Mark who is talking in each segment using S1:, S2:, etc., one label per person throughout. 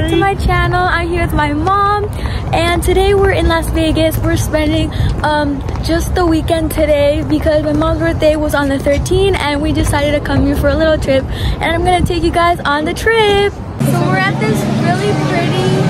S1: back to my channel. I'm here with my mom and today we're in Las Vegas. We're spending um, just the weekend today because my mom's birthday was on the 13th and we decided to come here for a little trip and I'm gonna take you guys on the trip. So we're at this really pretty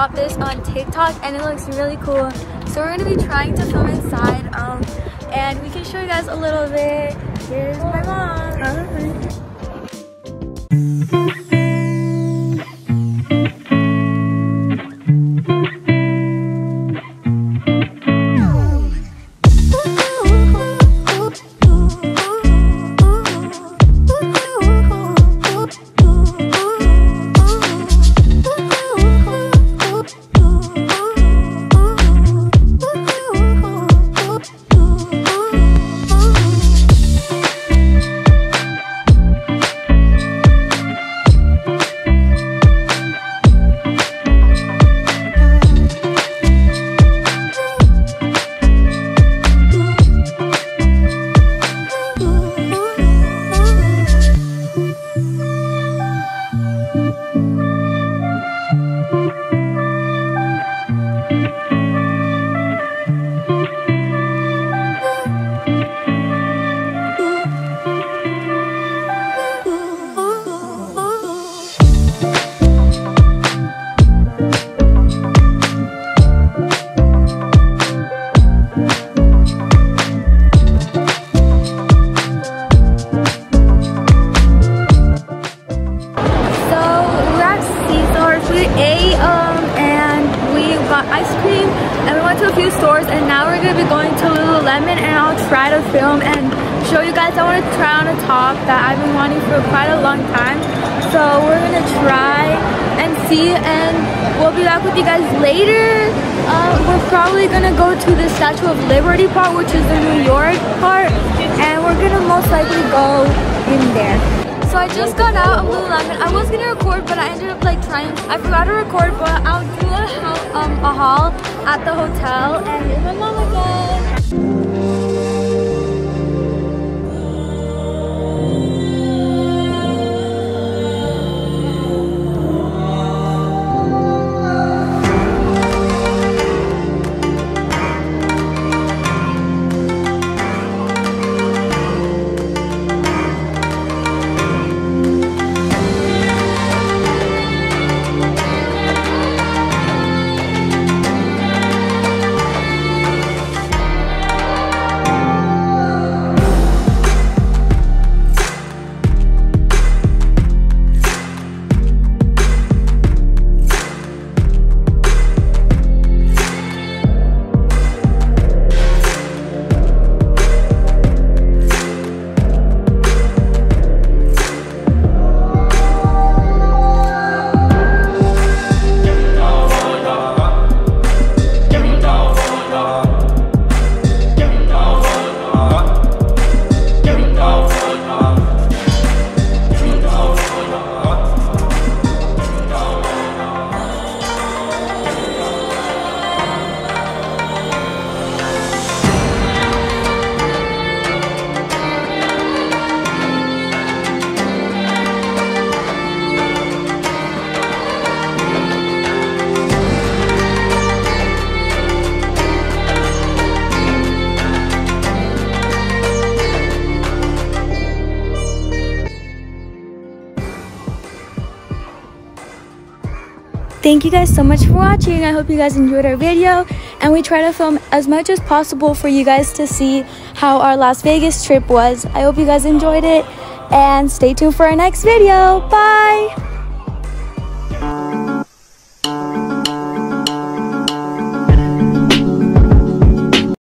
S1: About this on TikTok and it looks really cool. So we're gonna be trying to film inside um, and we can show you guys a little bit. Here's my mom. Hi. Film and show you guys I want to try on a top that I've been wanting for quite a long time. So we're going to try and see and we'll be back with you guys later. Um, we're probably going to go to the Statue of Liberty part, which is the New York part. And we're going to most likely go in there. So I just got out of Lululemon. I was gonna record, but I ended up like trying. I forgot to record, but I'll do a, um, a haul at the hotel. And here's my mom again. Thank you guys so much for watching. I hope you guys enjoyed our video. And we try to film as much as possible for you guys to see how our Las Vegas trip was. I hope you guys enjoyed it. And stay tuned for our next video. Bye!